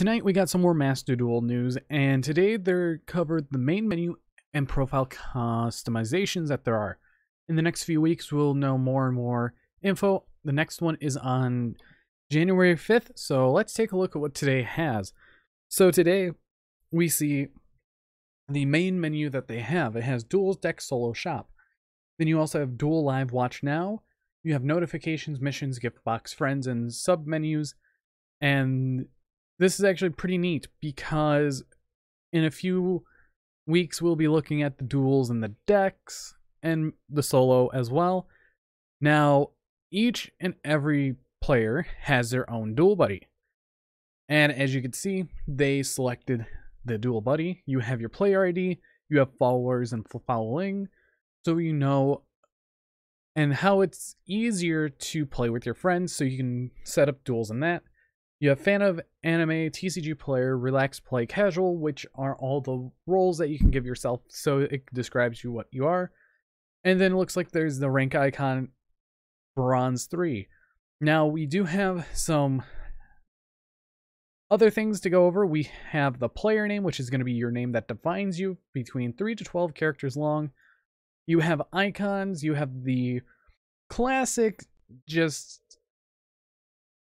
Tonight we got some more Master Duel news, and today they're covered the main menu and profile customizations that there are. In the next few weeks, we'll know more and more info. The next one is on January 5th, so let's take a look at what today has. So today we see the main menu that they have. It has Duels Deck Solo Shop. Then you also have Duel Live Watch Now. You have notifications, missions, gift box, friends, and sub menus. And this is actually pretty neat because in a few weeks we'll be looking at the duels and the decks and the solo as well. Now, each and every player has their own duel buddy. And as you can see, they selected the duel buddy. You have your player ID, you have followers and following, so you know and how it's easier to play with your friends so you can set up duels in that. You have fan of anime, TCG player, relax play, casual, which are all the roles that you can give yourself so it describes you what you are. And then it looks like there's the rank icon bronze 3. Now we do have some other things to go over. We have the player name, which is going to be your name that defines you, between 3 to 12 characters long. You have icons, you have the classic just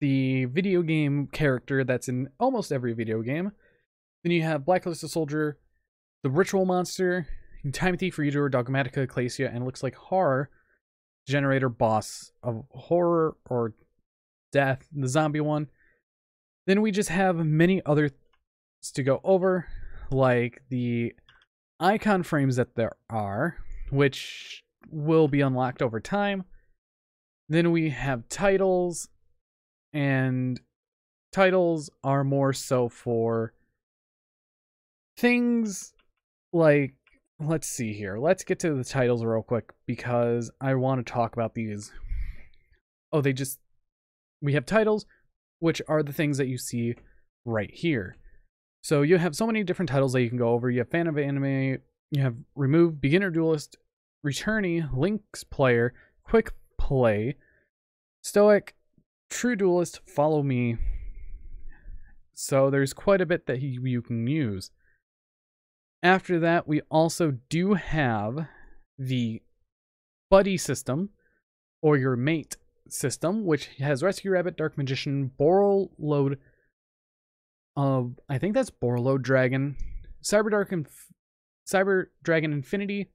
the video game character that's in almost every video game. Then you have Blacklist Black Luster Soldier, the Ritual Monster, Time Thief Redoer, Dogmatika, Ecclesia, and looks like Horror Generaider Boss of Horror or Death, the zombie one. Then we just have many other things to go over, like the icon frames that there are, which will be unlocked over time. Then we have titles, and titles are more so for things like let's see here. Let's get to the titles real quick because I want to talk about these. Oh, they just we have titles which are the things that you see right here. So you have so many different titles that you can go over. You have fan of anime, you have remove, beginner duelist, returnee, links player, quick play, stoic, True Duelist, Follow Me. So there's quite a bit that he, you can use. After that, we also do have the buddy system or your mate system, which has Rescue Rabbit, Dark Magician, Borreload. Uh, I think that's Borreload Dragon, Cyber Dark and Cyber Dragon Infinity,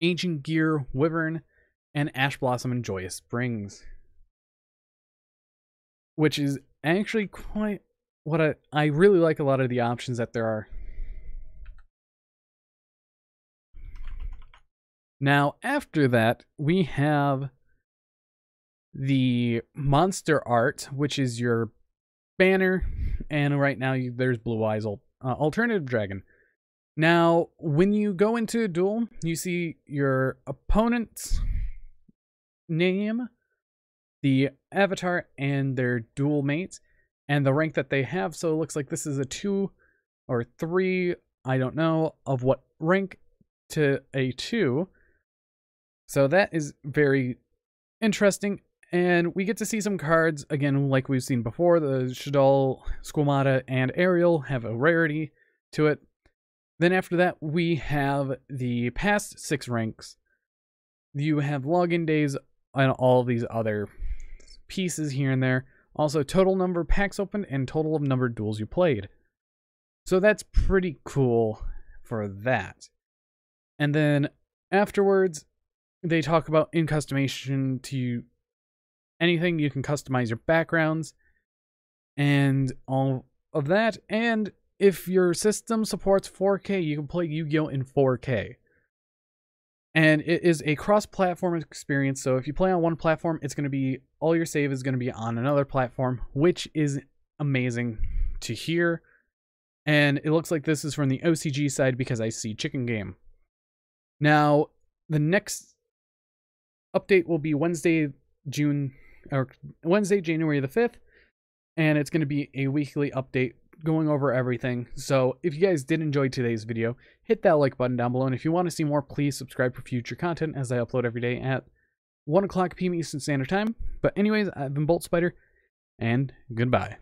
Ancient Gear, Wyvern, and Ash Blossom and Joyous Springs which is actually quite what I, I really like a lot of the options that there are. Now, after that, we have the monster art, which is your banner, and right now you, there's Blue Eyes uh, Alternative Dragon. Now, when you go into a duel, you see your opponent's name the avatar and their duel mates and the rank that they have. So it looks like this is a two or three, I don't know, of what rank to a two. So that is very interesting. And we get to see some cards, again, like we've seen before. The Shadal, Squamata, and Ariel have a rarity to it. Then after that, we have the past six ranks. You have login days and all these other pieces here and there. Also, total number of packs opened and total of number of duels you played. So that's pretty cool for that. And then afterwards, they talk about in customization to anything. You can customize your backgrounds and all of that. And if your system supports 4K, you can play Yu Gi Oh! in 4K and it is a cross-platform experience so if you play on one platform it's going to be all your save is going to be on another platform which is amazing to hear. And it looks like this is from the ocg side because i see chicken game. Now the next update will be wednesday june or wednesday january the 5th and it's going to be a weekly update going over everything. So if you guys did enjoy today's video, hit that like button down below. And if you want to see more, please subscribe for future content as I upload every day at 1 o'clock p.m. Eastern Standard Time. But anyways, I've been Bolt Spider, and goodbye.